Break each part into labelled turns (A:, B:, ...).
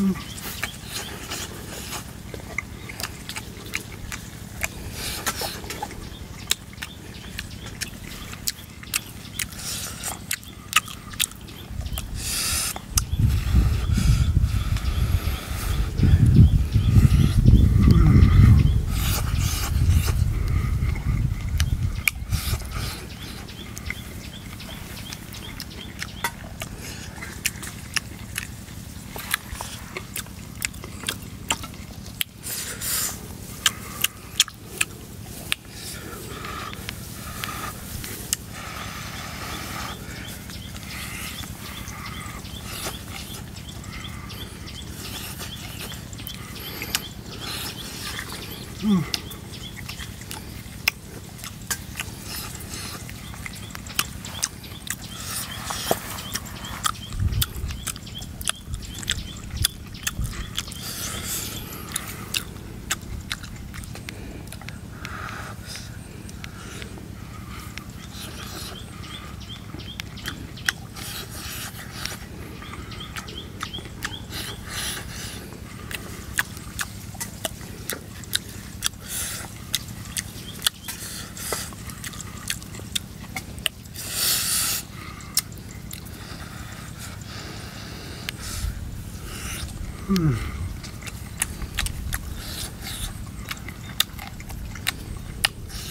A: Mm-hmm.
B: Mm.
C: 음.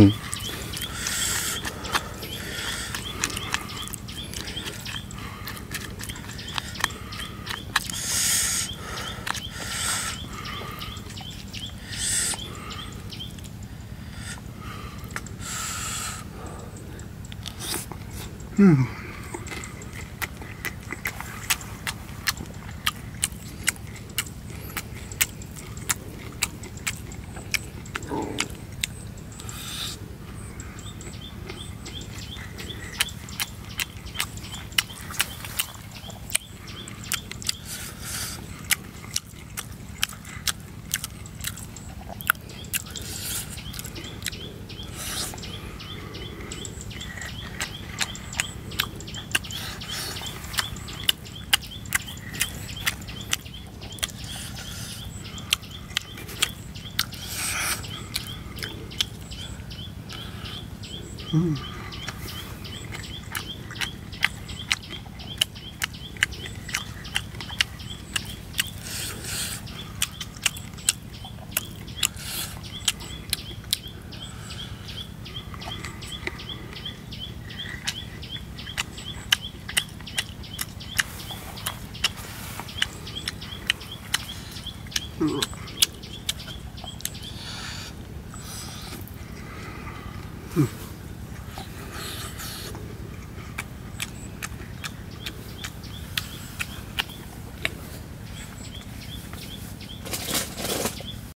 C: 음.
D: 음.
E: Mm. Mm.